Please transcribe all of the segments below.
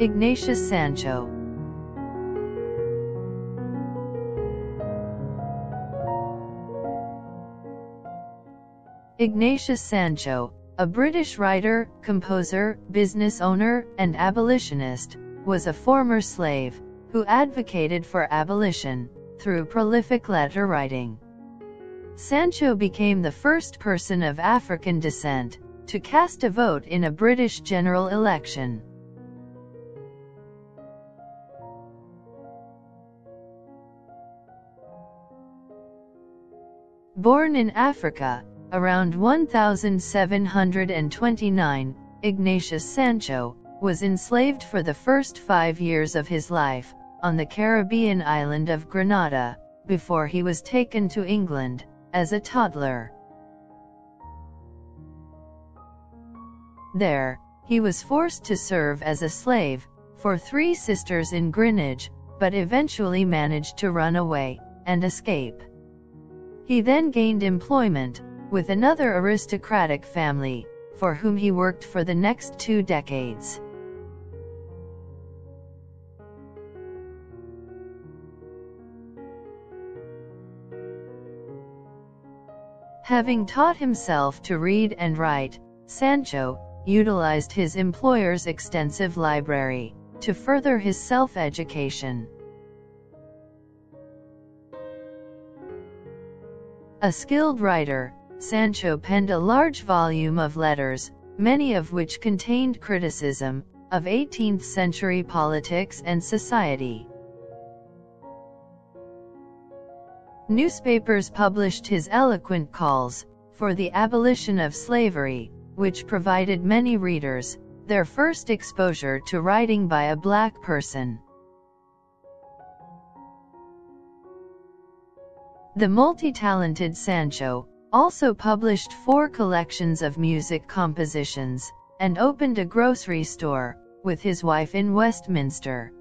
Ignatius Sancho Ignatius Sancho, a British writer, composer, business owner, and abolitionist, was a former slave, who advocated for abolition, through prolific letter writing. Sancho became the first person of African descent to cast a vote in a British general election. Born in Africa, around 1729, Ignatius Sancho was enslaved for the first five years of his life on the Caribbean island of Grenada, before he was taken to England as a toddler. There, he was forced to serve as a slave for three sisters in Greenwich, but eventually managed to run away and escape. He then gained employment with another aristocratic family, for whom he worked for the next two decades. Having taught himself to read and write, Sancho utilized his employer's extensive library to further his self-education. A skilled writer, Sancho penned a large volume of letters, many of which contained criticism of 18th-century politics and society. Newspapers published his eloquent calls for the abolition of slavery, which provided many readers their first exposure to writing by a black person. The multi-talented Sancho also published four collections of music compositions and opened a grocery store with his wife in Westminster.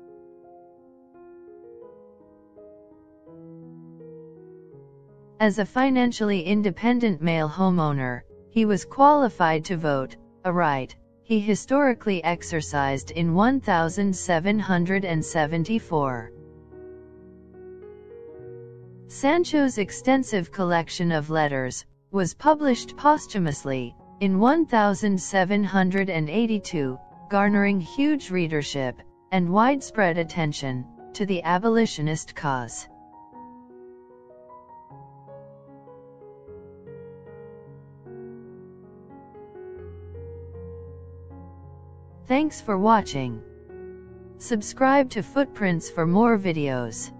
As a financially independent male homeowner, he was qualified to vote, a right he historically exercised in 1774. Sancho's extensive collection of letters was published posthumously in 1782, garnering huge readership and widespread attention to the abolitionist cause. Thanks for watching. Subscribe to Footprints for more videos.